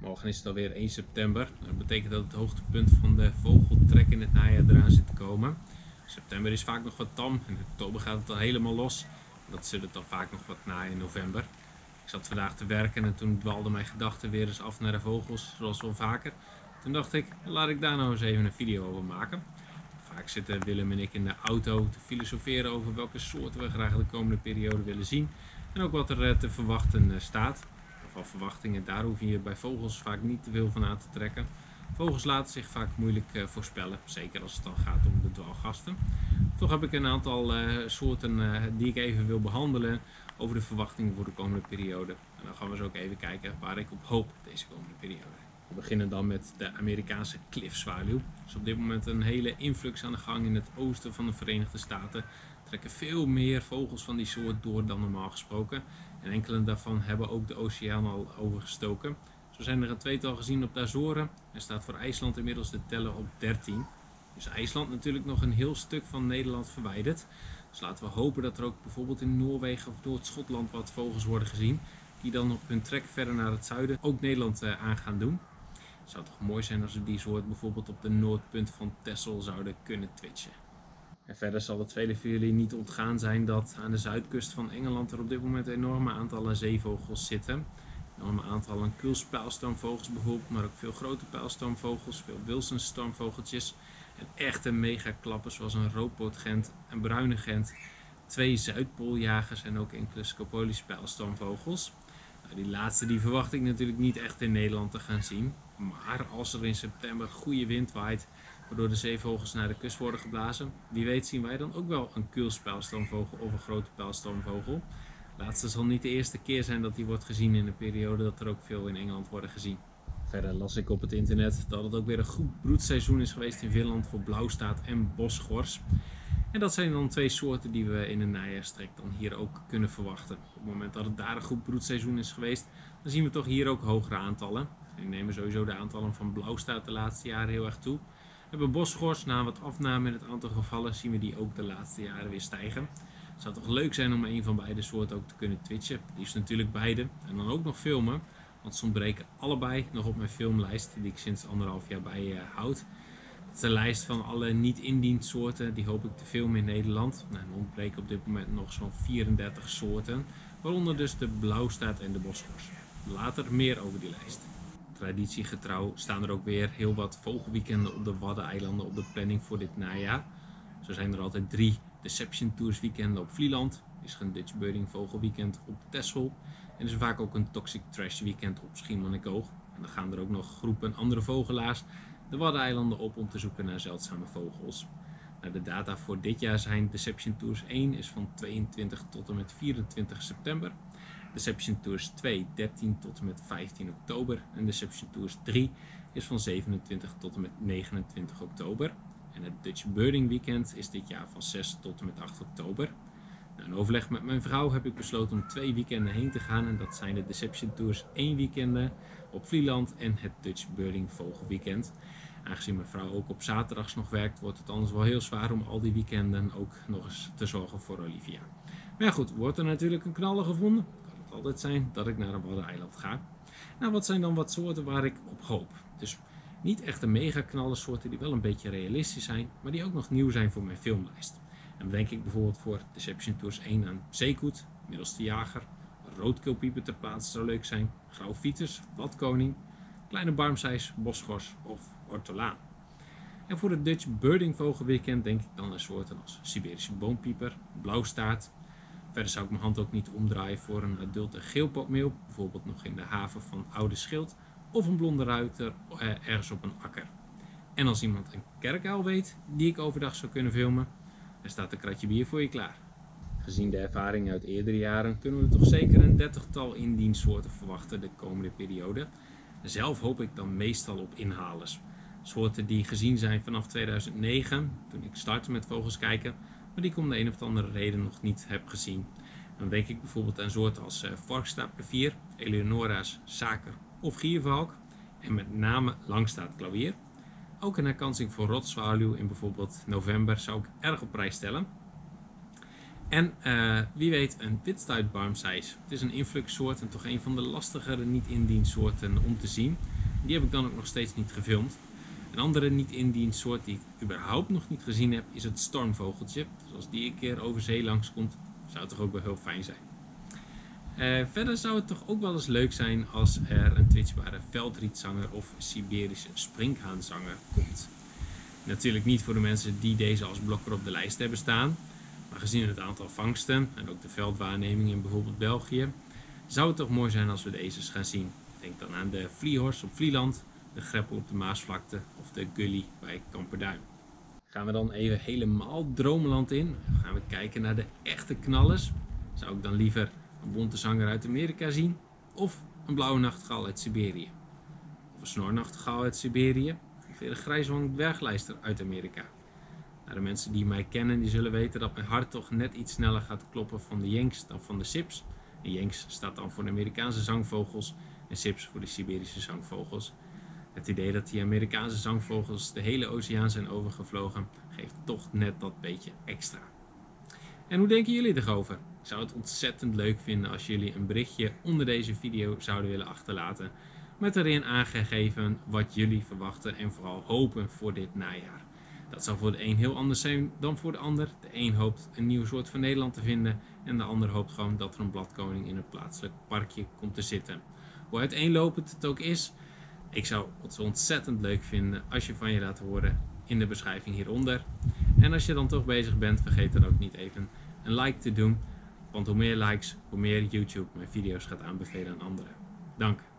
Morgen is het alweer 1 september. Dat betekent dat het hoogtepunt van de vogeltrek in het najaar eraan zit te komen. September is vaak nog wat tam in oktober gaat het al helemaal los. Dat zit het dan vaak nog wat na in november. Ik zat vandaag te werken en toen dwaalden mijn gedachten weer eens af naar de vogels, zoals wel vaker. Toen dacht ik, laat ik daar nou eens even een video over maken. Vaak zitten Willem en ik in de auto te filosoferen over welke soorten we graag de komende periode willen zien. En ook wat er eh, te verwachten eh, staat van verwachtingen, daar hoef je bij vogels vaak niet te veel van aan te trekken. Vogels laten zich vaak moeilijk uh, voorspellen, zeker als het dan gaat om de dwaalgasten. Toch heb ik een aantal uh, soorten uh, die ik even wil behandelen over de verwachtingen voor de komende periode. En dan gaan we eens ook even kijken waar ik op hoop deze komende periode. We beginnen dan met de Amerikaanse cliffzwaluw. Er is op dit moment een hele influx aan de gang in het oosten van de Verenigde Staten trekken veel meer vogels van die soort door dan normaal gesproken. En enkele daarvan hebben ook de oceaan al overgestoken. Zo zijn er een tweetal gezien op de Azoren en staat voor IJsland inmiddels de teller op 13. Dus IJsland natuurlijk nog een heel stuk van Nederland verwijderd. Dus laten we hopen dat er ook bijvoorbeeld in Noorwegen of Noord-Schotland wat vogels worden gezien. Die dan op hun trek verder naar het zuiden ook Nederland eh, aan gaan doen. Zou toch mooi zijn als we die soort bijvoorbeeld op de noordpunt van Texel zouden kunnen twitchen. En verder zal het vele van jullie niet ontgaan zijn dat aan de zuidkust van Engeland er op dit moment enorme aantallen zeevogels zitten. Enorme aantallen kulspijlstoomvogels bijvoorbeeld, maar ook veel grote pijlstoomvogels, veel Wilsons-stormvogeltjes. En echte megaklappen zoals een roodpootgent, een bruine gent, twee zuidpooljagers en ook enkele scopolis pijlstoomvogels. Nou, die laatste die verwacht ik natuurlijk niet echt in Nederland te gaan zien. Maar als er in september goede wind waait, waardoor de zeevogels naar de kust worden geblazen. Wie weet zien wij dan ook wel een kuilspijlstoomvogel of een grote pijlstoomvogel. Laatste zal niet de eerste keer zijn dat die wordt gezien in een periode dat er ook veel in Engeland worden gezien. Verder las ik op het internet dat het ook weer een goed broedseizoen is geweest in Finland voor blauwstaat en bosgors. En dat zijn dan twee soorten die we in een najaarstrek dan hier ook kunnen verwachten. Op het moment dat het daar een goed broedseizoen is geweest, dan zien we toch hier ook hogere aantallen. Ik nemen sowieso de aantallen van blauwstaat de laatste jaren heel erg toe. We hebben bosgors, na wat afname in het aantal gevallen, zien we die ook de laatste jaren weer stijgen. Het zou toch leuk zijn om een van beide soorten ook te kunnen twitchen. Liefst natuurlijk beide. En dan ook nog filmen. Want ze ontbreken allebei nog op mijn filmlijst die ik sinds anderhalf jaar bij uh, houd. Een lijst van alle niet-indienstsoorten. Die hoop ik te filmen in Nederland. Nou, er ontbreken op dit moment nog zo'n 34 soorten. Waaronder dus de blauwstaat en de bosgors. Later meer over die lijst traditiegetrouw staan er ook weer heel wat vogelweekenden op de Waddeneilanden op de planning voor dit najaar. Zo zijn er altijd drie Deception Tours weekenden op Vlieland. Is een Dutch Birding vogelweekend op Texel. En er is vaak ook een Toxic Trash weekend op Schiermonnikoog. En dan gaan er ook nog groepen andere vogelaars de Waddeneilanden op om te zoeken naar zeldzame vogels. De data voor dit jaar zijn Deception Tours 1 is van 22 tot en met 24 september. Deception Tours 2 13 tot en met 15 oktober en Deception Tours 3 is van 27 tot en met 29 oktober. En het Dutch Birding Weekend is dit jaar van 6 tot en met 8 oktober. Na een overleg met mijn vrouw heb ik besloten om twee weekenden heen te gaan en dat zijn de Deception Tours 1 weekenden op Vlieland en het Dutch Birding Vogelweekend. Aangezien mijn vrouw ook op zaterdags nog werkt, wordt het anders wel heel zwaar om al die weekenden ook nog eens te zorgen voor Olivia. Maar goed, wordt er natuurlijk een knaller gevonden? altijd zijn dat ik naar een Waddeneiland ga. Nou, wat zijn dan wat soorten waar ik op hoop? Dus niet echt een mega knallen soorten die wel een beetje realistisch zijn, maar die ook nog nieuw zijn voor mijn filmlijst. En dan denk ik bijvoorbeeld voor Deception Tours 1 aan zeekoet, middelste jager, roodkeelpieper ter plaatse zou leuk zijn, grauwfieters, bladkoning, kleine barmseis, bosgors of ortolaan. En voor het Dutch Birding Vogelweekend denk ik dan aan soorten als Siberische boompieper, blauwstaart, Verder zou ik mijn hand ook niet omdraaien voor een adulte geelpotmeel, bijvoorbeeld nog in de haven van Oude Schild, of een blonde ruiter eh, ergens op een akker. En als iemand een kerkuil weet die ik overdag zou kunnen filmen, dan staat een kratje bier voor je klaar. Gezien de ervaring uit eerdere jaren kunnen we toch zeker een dertigtal indiensoorten verwachten de komende periode. Zelf hoop ik dan meestal op inhalers. Soorten die gezien zijn vanaf 2009, toen ik startte met vogels kijken, maar die ik om de een of andere reden nog niet heb gezien. Dan denk ik bijvoorbeeld aan soorten als uh, varkstaartplevier, Eleonora's, zaker of giervalk en met name langstaartklavier. Ook een herkansing voor rotzwaluw in bijvoorbeeld november zou ik erg op prijs stellen. En uh, wie weet een witstuit barmsijs. Het is een influxsoort en toch een van de lastigere niet-indiensoorten om te zien. Die heb ik dan ook nog steeds niet gefilmd. Een andere niet-indiensoort die ik überhaupt nog niet gezien heb is het stormvogeltje. Dus als die een keer over zee langskomt, zou het toch ook wel heel fijn zijn. Uh, verder zou het toch ook wel eens leuk zijn als er een twitchbare veldrietzanger of Siberische sprinkhaanzanger komt. Natuurlijk niet voor de mensen die deze als blokker op de lijst hebben staan, gezien het aantal vangsten en ook de veldwaarneming in bijvoorbeeld België, zou het toch mooi zijn als we deze gaan zien. Denk dan aan de Vliehorst op Vlieland, de Greppel op de Maasvlakte of de Gully bij Kamperduin. Gaan we dan even helemaal droomland in? Gaan we kijken naar de echte knallers? Zou ik dan liever een bonte zanger uit Amerika zien of een blauwe nachtegaal uit Siberië? Of een snornachtegaal uit Siberië of een grijswang dwerglijster uit Amerika? Nou, de mensen die mij kennen, die zullen weten dat mijn hart toch net iets sneller gaat kloppen van de Yanks dan van de Sips. En Yanks staat dan voor de Amerikaanse zangvogels en Sips voor de Siberische zangvogels. Het idee dat die Amerikaanse zangvogels de hele oceaan zijn overgevlogen, geeft toch net dat beetje extra. En hoe denken jullie erover? Ik zou het ontzettend leuk vinden als jullie een berichtje onder deze video zouden willen achterlaten. Met erin aangegeven wat jullie verwachten en vooral hopen voor dit najaar. Dat zal voor de een heel anders zijn dan voor de ander. De een hoopt een nieuw soort van Nederland te vinden en de ander hoopt gewoon dat er een bladkoning in het plaatselijk parkje komt te zitten. Hoe uiteenlopend het ook is, ik zou het ontzettend leuk vinden als je van je laat horen in de beschrijving hieronder. En als je dan toch bezig bent, vergeet dan ook niet even een like te doen. Want hoe meer likes, hoe meer YouTube mijn video's gaat aanbevelen aan anderen. Dank.